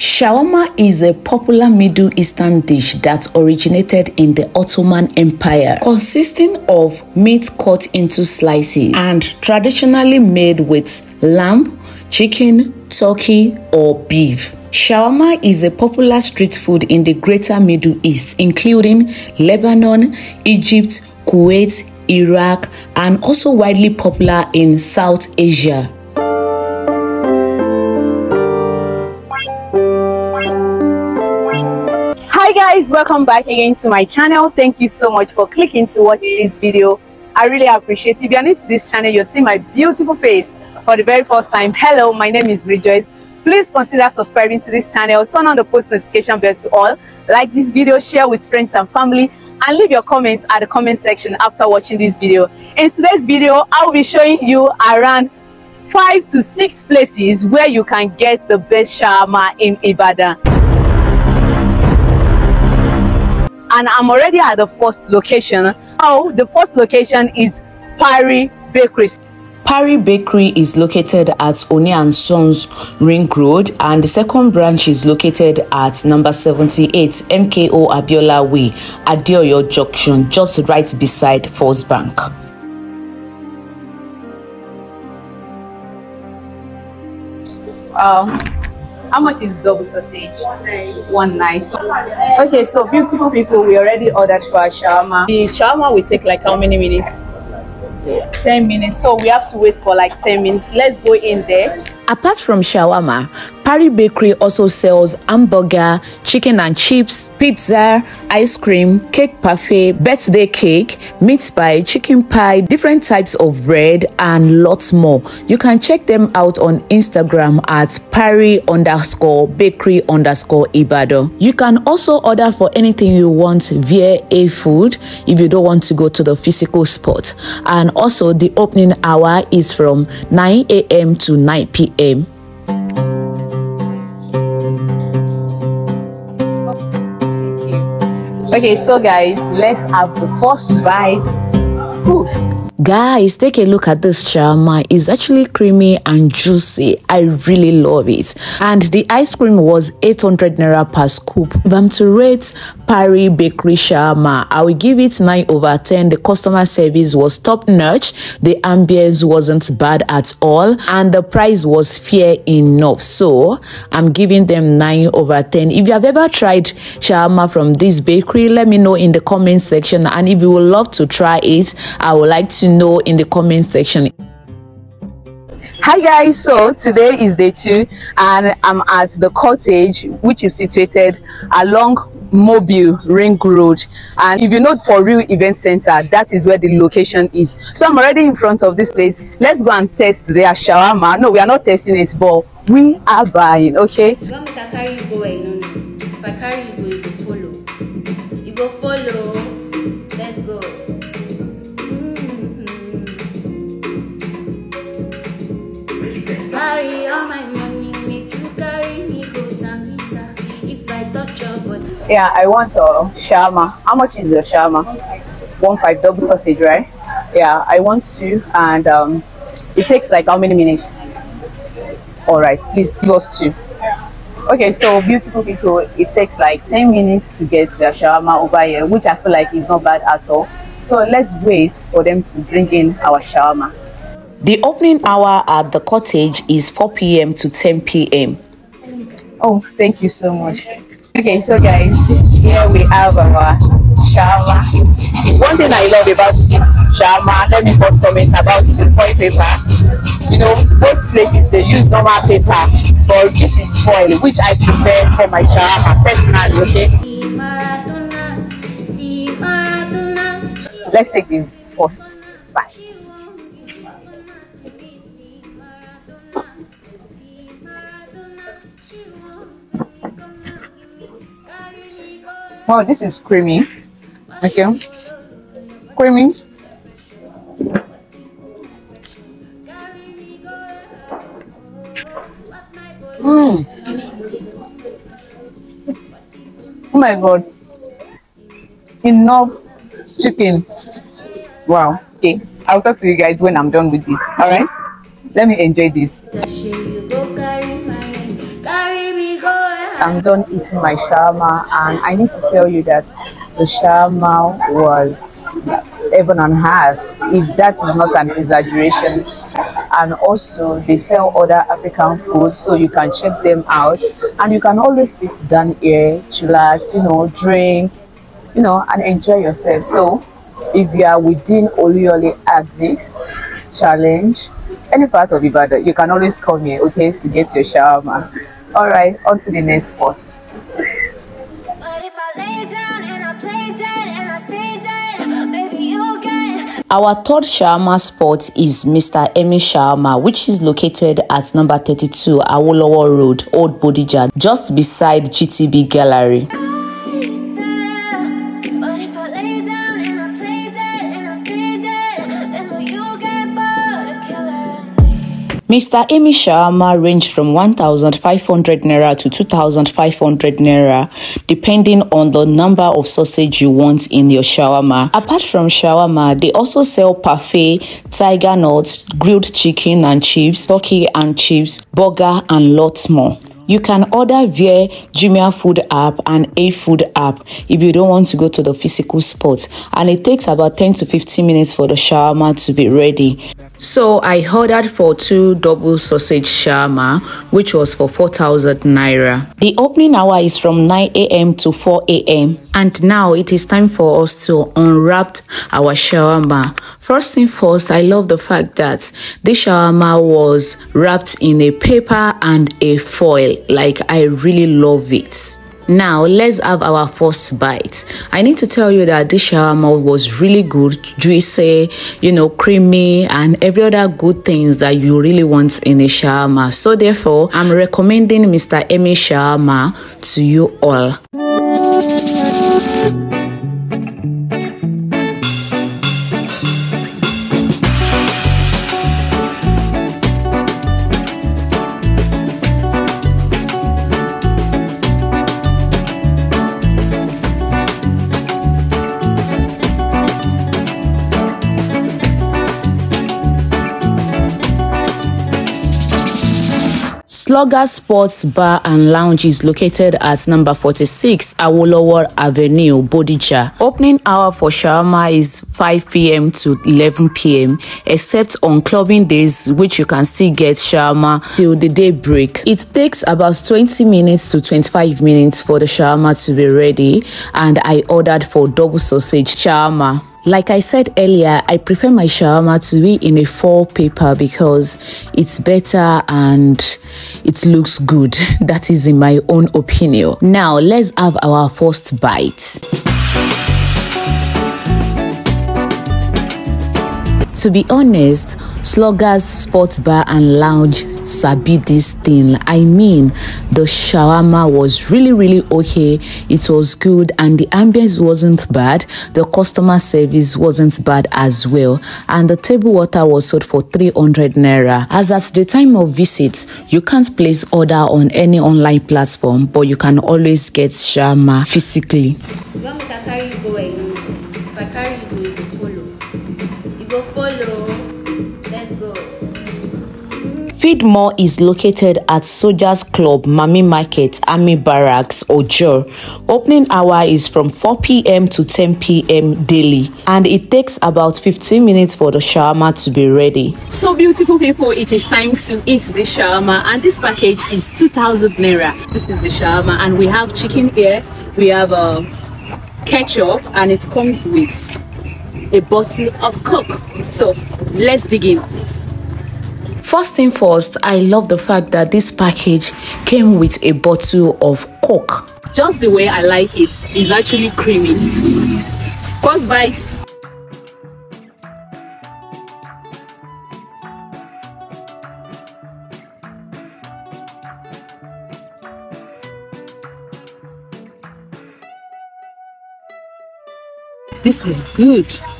Shawarma is a popular Middle Eastern dish that originated in the Ottoman Empire, consisting of meat cut into slices and traditionally made with lamb, chicken, turkey, or beef. Shawarma is a popular street food in the greater Middle East, including Lebanon, Egypt, Kuwait, Iraq, and also widely popular in South Asia. Welcome back again to my channel. Thank you so much for clicking to watch this video. I really appreciate it. If you're new to this channel you'll see my beautiful face for the very first time. Hello my name is rejoice. Please consider subscribing to this channel. Turn on the post notification bell to all. Like this video share with friends and family and leave your comments at the comment section after watching this video. In today's video i'll be showing you around five to six places where you can get the best shawarma in ibadan and I'm already at the first location. Oh, the first location is Pari Bakery. Pari Bakery is located at Oni and Sons Ring Road and the second branch is located at number 78 MKO Abiola Way, Adeoyo Junction, just right beside First Bank. Um, how much is double sausage? One night. So, okay, so beautiful people, we already ordered for our shawarma. The shawarma will take like how many minutes? 10 minutes. So we have to wait for like 10 minutes. Let's go in there. Apart from shawarma, Pari Bakery also sells hamburger, chicken and chips, pizza, ice cream, cake parfait, birthday cake, meat pie, chicken pie, different types of bread, and lots more. You can check them out on Instagram at Pari underscore bakery underscore Ibado. You can also order for anything you want via a food if you don't want to go to the physical spot. And also, the opening hour is from 9 a.m. to 9 p.m. Okay, so guys, let's have the first bite. Ooh. Guys, take a look at this shawarma. It's actually creamy and juicy. I really love it. And the ice cream was 800 naira per scoop. If I'm to rate Pari Bakery shawarma, I will give it 9 over 10. The customer service was top notch. The ambience wasn't bad at all. And the price was fair enough. So I'm giving them 9 over 10. If you have ever tried shawarma from this bakery, let me know in the comment section. And if you would love to try it, I would like to know in the comment section. Hi guys so today is day two and i'm at the cottage which is situated along mobile ring road. And if you know for real event center that is where the location is. So i'm already in front of this place. Let's go and test their shawarma. No we are not testing it but we are buying okay? You want me to carry you go where if i carry you go you go follow. You go follow. Let's go Yeah, I want a shawarma. How much is the shawarma? One five double sausage, right? Yeah, I want two, and um, it takes like how many minutes? All right, please give us two. Okay, so beautiful people, it takes like 10 minutes to get the shawarma over here, which I feel like is not bad at all. So let's wait for them to bring in our shawarma. The opening hour at the cottage is 4 p.m. to 10 p.m. Oh, thank you so much. Okay, so guys, here we have our shawarma. One thing I love about this shawarma, let me first comment about the foil paper. You know, most places they use normal paper, but this is foil, which I prefer for my shawarma personally, okay? Let's take the first bite. Wow, this is creamy. Okay. Creamy. Mmm. Oh my god. Enough chicken. Wow. Okay. I'll talk to you guys when I'm done with this. Alright? Let me enjoy this. I'm done eating my shawarma, and I need to tell you that the shawarma was even on earth, if that is not an exaggeration. And also, they sell other African food, so you can check them out. And you can always sit down here, chillax, you know, drink, you know, and enjoy yourself. So, if you are within Oluyole Axis Challenge, any part of Ibadan, you can always come here, okay, to get your shawarma. All right, on to the next spot. Our third shawarma spot is Mr. Emi Shawarma, which is located at number 32 Awolowo Road, Old Bodija, just beside GTB Gallery. Mr. Emi Shawarma ranged from 1,500 naira to 2,500 naira, depending on the number of sausage you want in your shawarma. Apart from shawarma, they also sell parfait, tiger nuts, grilled chicken and chips, turkey and chips, burger, and lots more. You can order via Jumia Food app and Heyfood app if you don't want to go to the physical spot, and it takes about 10 to 15 minutes for the shawarma to be ready. So I ordered for two double sausage shawarma, which was for 4,000 naira. The opening hour is from 9 a.m. to 4 a.m. And now it is time for us to unwrap our shawarma. First thing first, I love the fact that this shawarma was wrapped in a paper and a foil. Like I really love it. Now let's have our first bite. I need to tell you that this shawarma was really good, juicy, you know, creamy, and every other good things that you really want in a shawarma. So therefore, I'm recommending Mr. Emi Shawarma to you all. Slugger Sports Bar and Lounge is located at number 46 Awolowo Avenue, Bodija. Opening hour for shawarma is 5 p.m. to 11 p.m. except on clubbing days which you can still get shawarma till the day break. It takes about 20 minutes to 25 minutes for the shawarma to be ready and I ordered for double sausage shawarma. Like I said earlier, I prefer my shawarma to be in a foil paper because it's better and it looks good. That is in my own opinion. Now, let's have our first bite. To be honest, Sluggers Sports Bar and Lounge sabi this thing. I mean, the shawarma was really, really okay. It was good, and the ambience wasn't bad. The customer service wasn't bad as well, and the table water was sold for 300 naira. As at the time of visit, you can't place order on any online platform, but you can always get shawarma physically. Feedmore is located at Soldiers Club, Mami Market, Army Barracks, Ojoo. Opening hour is from 4 p.m. to 10 p.m. daily, and it takes about 15 minutes for the shawarma to be ready. So beautiful people, it is time to eat the shawarma and this package is 2000 naira. This is the shawarma and we have chicken here, we have uh, ketchup and it comes with a bottle of coke. So let's dig in. First thing first, I love the fact that this package came with a bottle of Coke. Just the way I like it is actually creamy. First bite. This is good.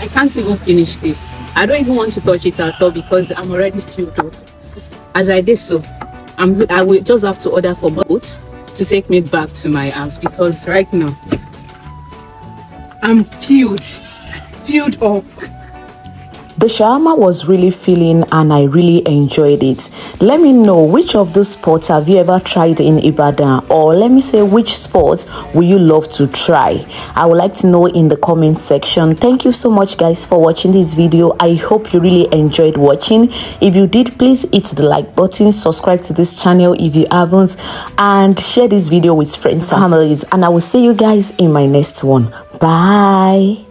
I can't even finish this. I don't even want to touch it at all because I'm already filled up. as I did so, I'm, I will just have to order for boats to take me back to my house because right now I'm filled, filled up. The shawarma was really filling and I really enjoyed it. Let me know which of these spots have you ever tried in Ibadan or let me say which spots will you love to try. I would like to know in the comment section. Thank you so much guys for watching this video. I hope you really enjoyed watching. If you did please hit the like button, subscribe to this channel if you haven't and share this video with friends and families and I will see you guys in my next one. Bye.